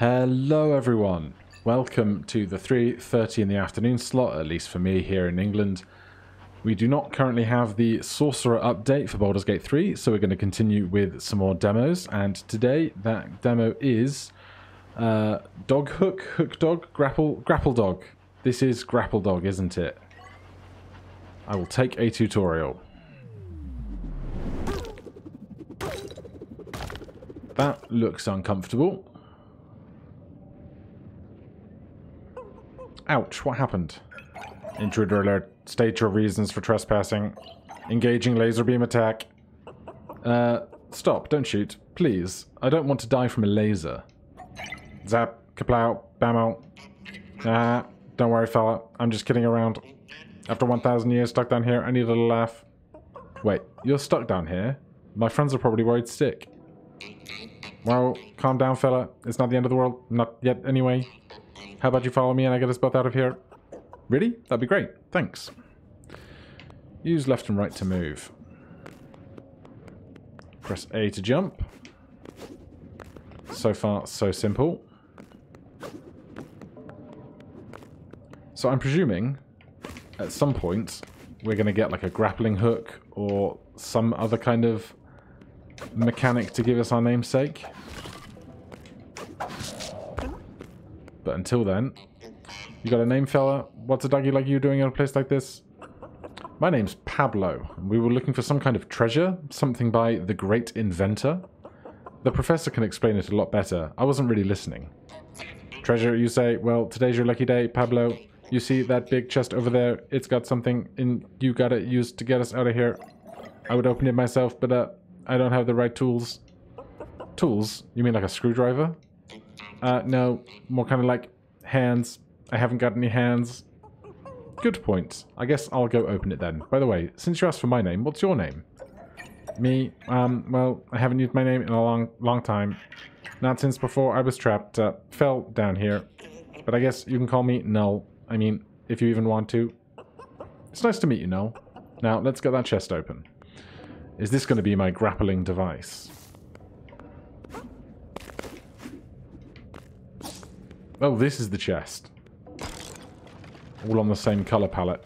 Hello everyone. Welcome to the 3.30 in the afternoon slot, at least for me here in England. We do not currently have the Sorcerer update for Baldur's Gate 3, so we're going to continue with some more demos. And today, that demo is uh, Dog Hook, Hook Dog, Grapple, Grapple Dog. This is Grapple Dog, isn't it? I will take a tutorial. That looks uncomfortable. Ouch, what happened? Intruder alert. State your reasons for trespassing. Engaging laser beam attack. Uh, stop, don't shoot. Please. I don't want to die from a laser. Zap, kaplow, bammo. Ah, don't worry, fella. I'm just kidding around. After 1,000 years stuck down here, I need a little laugh. Wait, you're stuck down here? My friends are probably worried sick. Well, calm down, fella. It's not the end of the world. Not yet, anyway. How about you follow me and I get us both out of here? Really? That'd be great. Thanks. Use left and right to move. Press A to jump. So far, so simple. So I'm presuming at some point we're going to get like a grappling hook or some other kind of mechanic to give us our namesake. But until then, you got a name, fella? What's a doggy like you doing in a place like this? My name's Pablo. We were looking for some kind of treasure, something by the great inventor. The professor can explain it a lot better. I wasn't really listening. Treasure, you say? Well, today's your lucky day, Pablo. You see that big chest over there? It's got something in you got it used to get us out of here. I would open it myself, but uh, I don't have the right tools. Tools? You mean like a screwdriver? Uh, no, more kind of like hands. I haven't got any hands. Good point. I guess I'll go open it then. By the way, since you asked for my name, what's your name? Me? Um, well, I haven't used my name in a long, long time. Not since before I was trapped. Uh, fell down here. But I guess you can call me Null. I mean, if you even want to. It's nice to meet you, Null. Now, let's get that chest open. Is this going to be my grappling device? Oh, this is the chest. All on the same colour palette.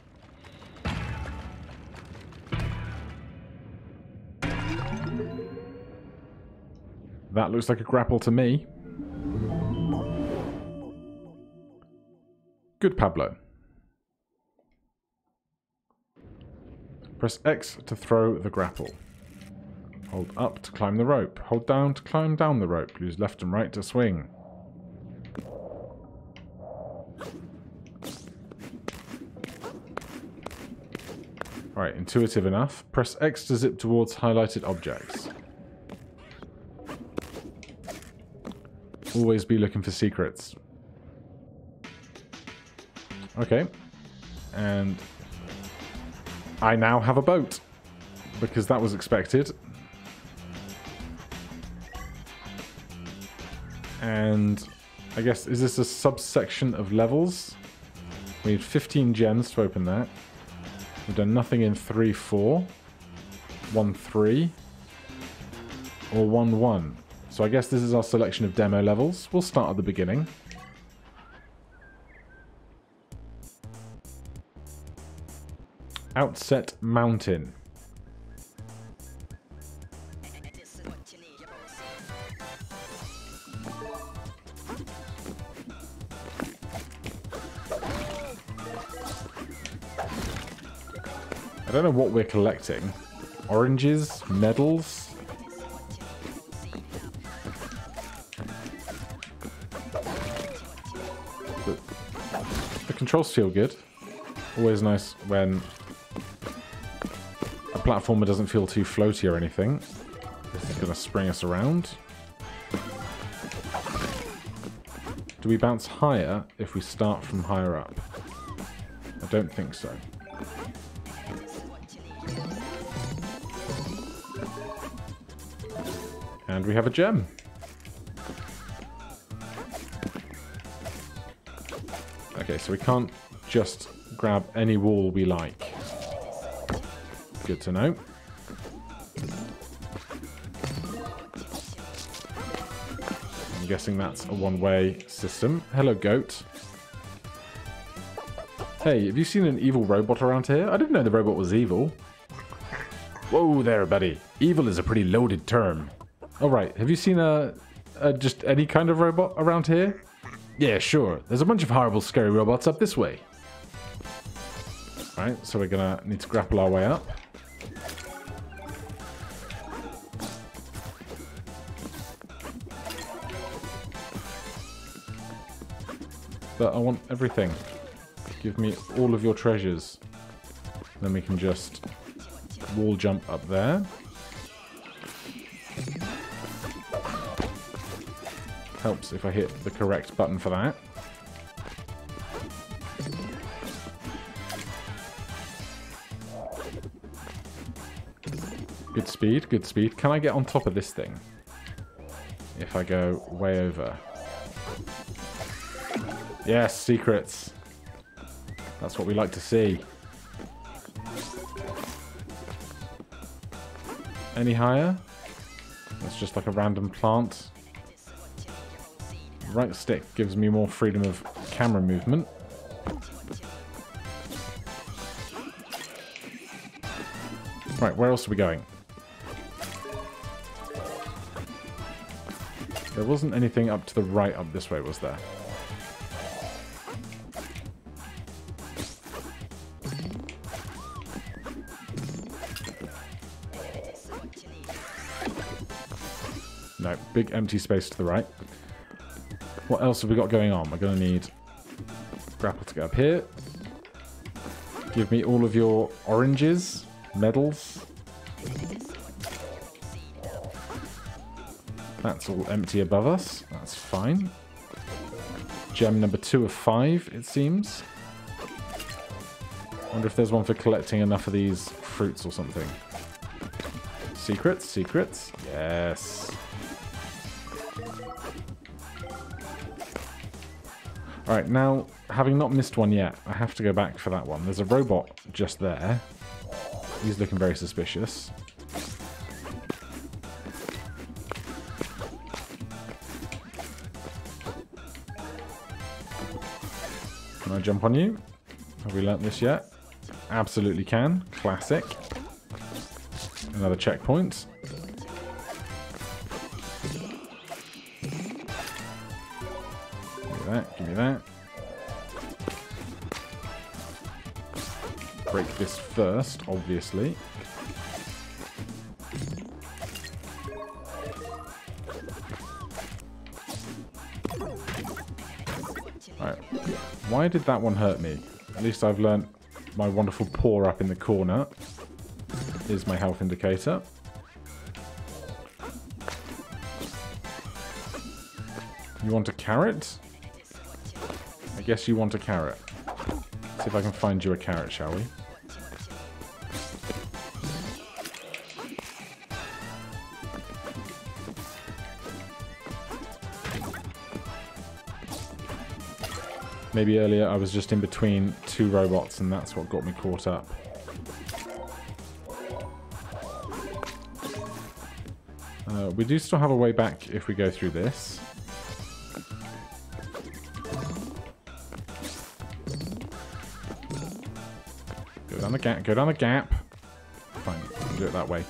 That looks like a grapple to me. Good, Pablo. Press X to throw the grapple. Hold up to climb the rope. Hold down to climb down the rope. Use left and right to swing. Intuitive enough. Press X to zip towards highlighted objects. Always be looking for secrets. Okay. And I now have a boat. Because that was expected. And I guess, is this a subsection of levels? We need 15 gems to open that. We've done nothing in 3, 4. 1, 3. Or 1, 1. So I guess this is our selection of demo levels. We'll start at the beginning. Outset Mountain. Don't know what we're collecting. Oranges? Medals? The, the controls feel good. Always nice when a platformer doesn't feel too floaty or anything. This is going to spring us around. Do we bounce higher if we start from higher up? I don't think so. And we have a gem. Okay, so we can't just grab any wall we like. Good to know. I'm guessing that's a one-way system. Hello, goat. Hey, have you seen an evil robot around here? I didn't know the robot was evil. Whoa there, buddy. Evil is a pretty loaded term. Oh, Alright, have you seen a, a just any kind of robot around here? Yeah, sure. There's a bunch of horrible, scary robots up this way. Right, so we're gonna need to grapple our way up. But I want everything. Give me all of your treasures. Then we can just wall jump up there. Helps if I hit the correct button for that. Good speed, good speed. Can I get on top of this thing? If I go way over. Yes, secrets. That's what we like to see. Any higher? That's just like a random plant. Right stick gives me more freedom of camera movement. Right, where else are we going? There wasn't anything up to the right up this way, was there? No, big empty space to the right. What else have we got going on? We're going to need grapple to get up here. Give me all of your oranges, medals. That's all empty above us. That's fine. Gem number two of five, it seems. wonder if there's one for collecting enough of these fruits or something. Secrets, secrets. Yes. Alright, now, having not missed one yet, I have to go back for that one. There's a robot just there. He's looking very suspicious. Can I jump on you? Have we learnt this yet? Absolutely can. Classic. Another checkpoint. That, give me that. Break this first, obviously. Right. Why did that one hurt me? At least I've learnt my wonderful paw up in the corner is my health indicator. You want a carrot? Guess you want a carrot. See if I can find you a carrot, shall we? Maybe earlier I was just in between two robots and that's what got me caught up. Uh, we do still have a way back if we go through this. Down the gap. Go down the gap. Fine, do it that way.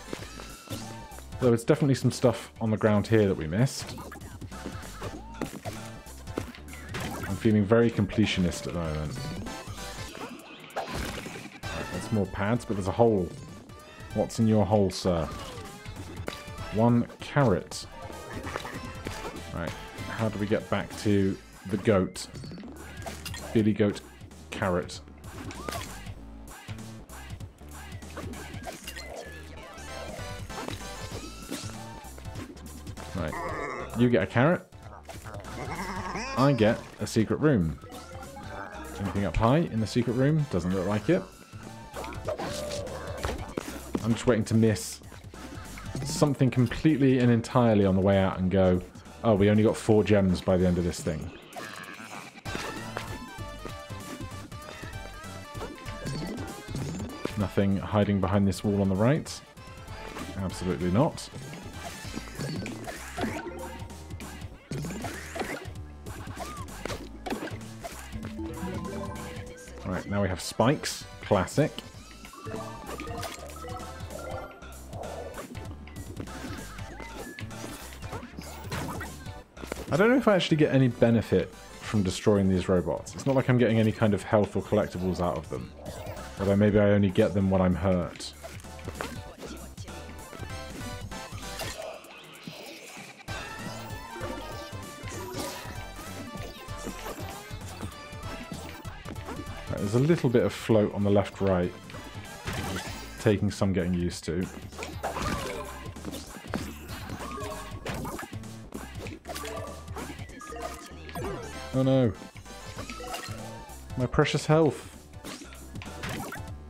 Though it's definitely some stuff on the ground here that we missed. I'm feeling very completionist at the moment. Right, there's more pads, but there's a hole. What's in your hole, sir? One carrot. Right, how do we get back to the goat? Billy Goat Carrot. You get a carrot. I get a secret room. Anything up high in the secret room? Doesn't look like it. I'm just waiting to miss something completely and entirely on the way out and go, oh, we only got four gems by the end of this thing. Nothing hiding behind this wall on the right. Absolutely not. Now we have spikes. Classic. I don't know if I actually get any benefit from destroying these robots. It's not like I'm getting any kind of health or collectibles out of them. Although maybe I only get them when I'm hurt. A little bit of float on the left-right. Taking some getting used to. Oh no. My precious health.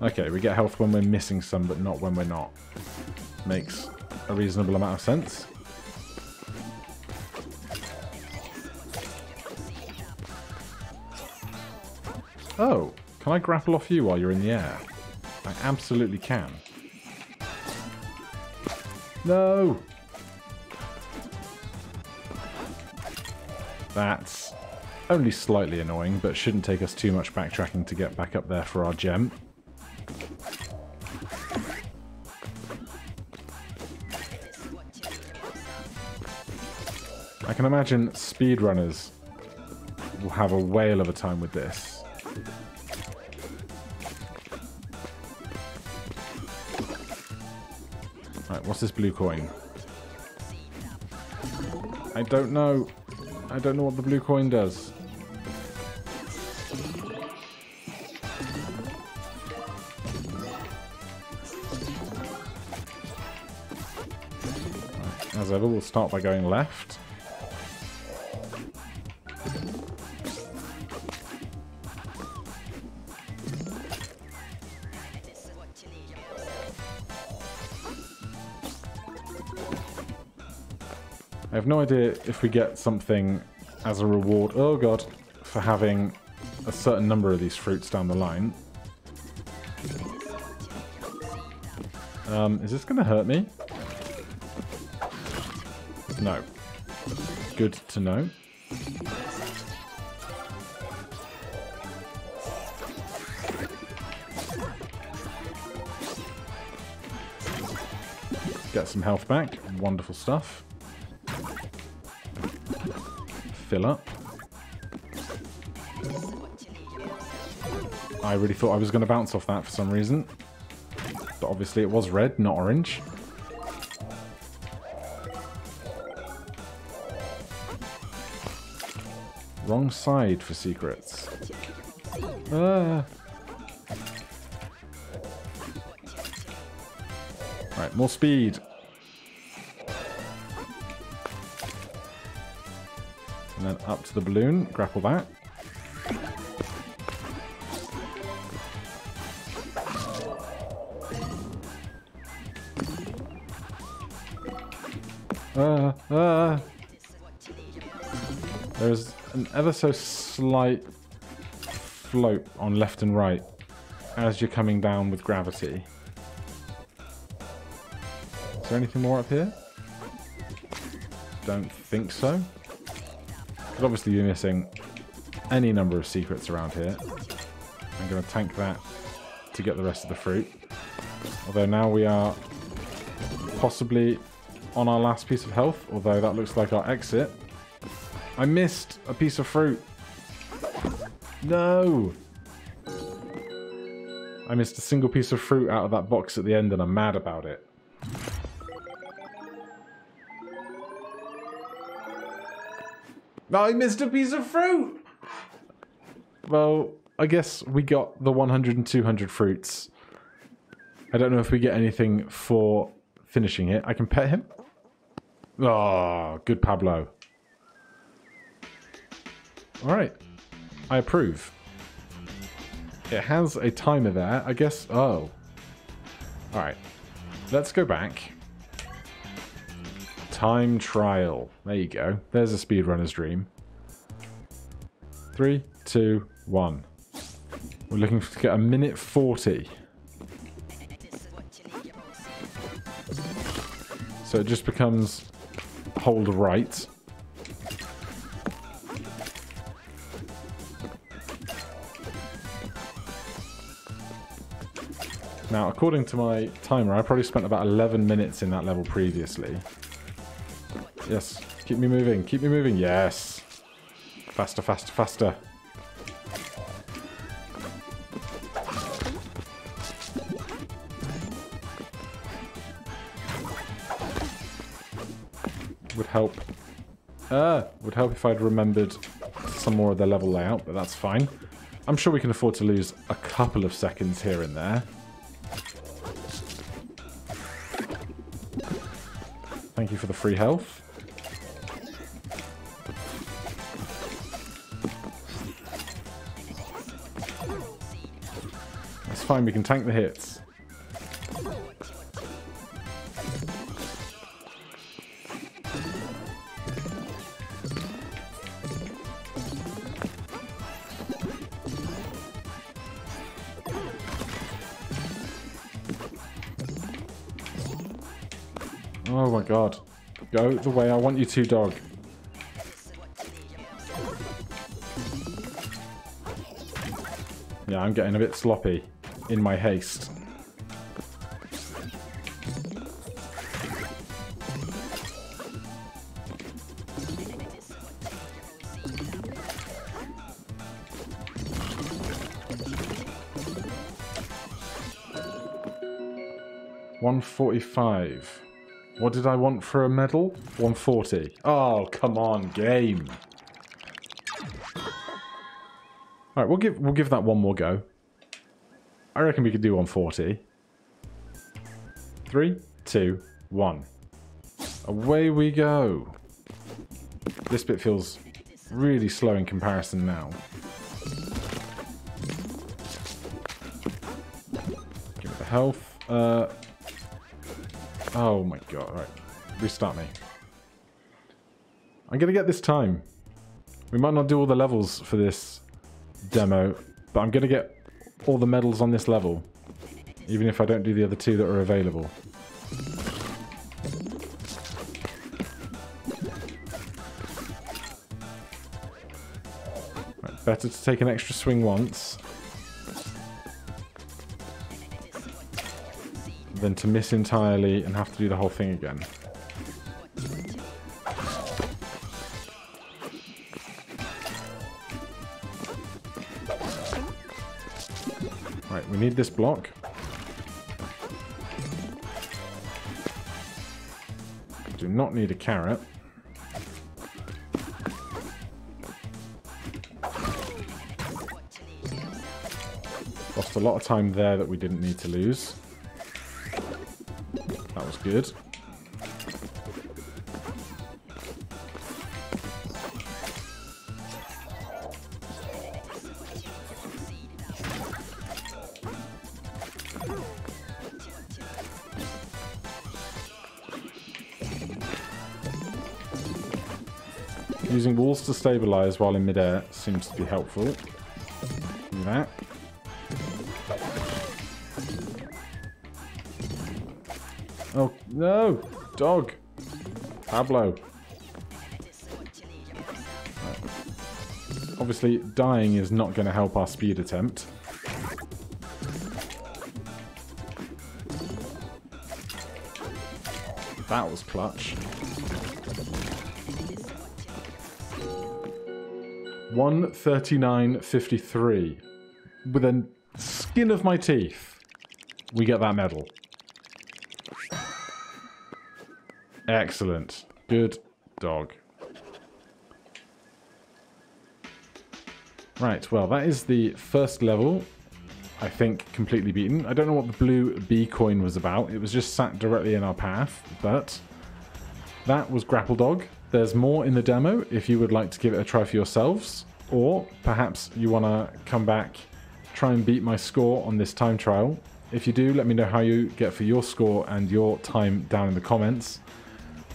Okay, we get health when we're missing some, but not when we're not. Makes a reasonable amount of sense. Oh, can I grapple off you while you're in the air? I absolutely can. No! That's only slightly annoying, but shouldn't take us too much backtracking to get back up there for our gem. I can imagine speedrunners will have a whale of a time with this. What's this blue coin? I don't know. I don't know what the blue coin does. As ever, we'll start by going left. Have no idea if we get something as a reward, oh god, for having a certain number of these fruits down the line. Um, is this going to hurt me? No. Good to know. Get some health back. Wonderful stuff. Fill up. I really thought I was going to bounce off that for some reason. But obviously it was red, not orange. Wrong side for secrets. Ah. Right, more speed. And then up to the balloon, grapple that. Ah, ah. There's an ever so slight float on left and right as you're coming down with gravity. Is there anything more up here? Don't think so. Could obviously be missing any number of secrets around here. I'm going to tank that to get the rest of the fruit. Although now we are possibly on our last piece of health, although that looks like our exit. I missed a piece of fruit. No! I missed a single piece of fruit out of that box at the end and I'm mad about it. I missed a piece of fruit! Well, I guess we got the 100 and 200 fruits. I don't know if we get anything for finishing it. I can pet him. Oh, good Pablo. Alright. I approve. It has a timer there. I guess... Oh. Alright. Let's go back. Time trial. There you go. There's a speedrunner's dream. Three, two, one. We're looking to get a minute 40. So it just becomes hold right. Now, according to my timer, I probably spent about 11 minutes in that level previously. Yes, keep me moving, keep me moving, yes. Faster, faster, faster. Would help. Uh, would help if I'd remembered some more of the level layout, but that's fine. I'm sure we can afford to lose a couple of seconds here and there. Thank you for the free health. Fine, we can tank the hits. Oh my god. Go the way I want you to, dog. Yeah, I'm getting a bit sloppy in my haste. One forty-five. What did I want for a medal? 140. Oh, come on, game. Alright, we'll give we'll give that one more go. I reckon we could do 140. Three, two, one. Away we go. This bit feels really slow in comparison now. Give it the health. Uh, Oh my god, right. Restart me. I'm gonna get this time. We might not do all the levels for this demo, but I'm gonna get all the medals on this level. Even if I don't do the other two that are available. Right, better to take an extra swing once. than to miss entirely and have to do the whole thing again. Right, we need this block. Do not need a carrot. Lost a lot of time there that we didn't need to lose That was good. Using walls to stabilize while in midair seems to be helpful. Do that. Oh, no! Dog! Pablo. Obviously, dying is not going to help our speed attempt. That was clutch. One thirty-nine fifty-three. With a skin of my teeth, we get that medal. Excellent. Good dog. Right, well, that is the first level, I think, completely beaten. I don't know what the blue B coin was about. It was just sat directly in our path, but that was Grapple Dog. There's more in the demo if you would like to give it a try for yourselves, or perhaps you want to come back, try and beat my score on this time trial. If you do, let me know how you get for your score and your time down in the comments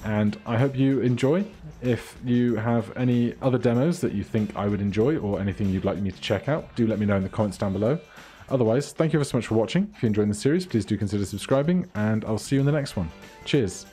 and I hope you enjoy. If you have any other demos that you think I would enjoy or anything you'd like me to check out, do let me know in the comments down below. Otherwise, thank you ever so much for watching. If you enjoyed the series, please do consider subscribing, and I'll see you in the next one. Cheers.